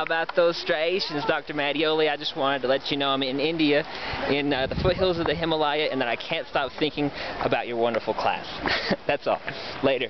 How about those striations, Dr. Mattioli? I just wanted to let you know I'm in India, in uh, the foothills of the Himalaya, and that I can't stop thinking about your wonderful class. That's all. Later.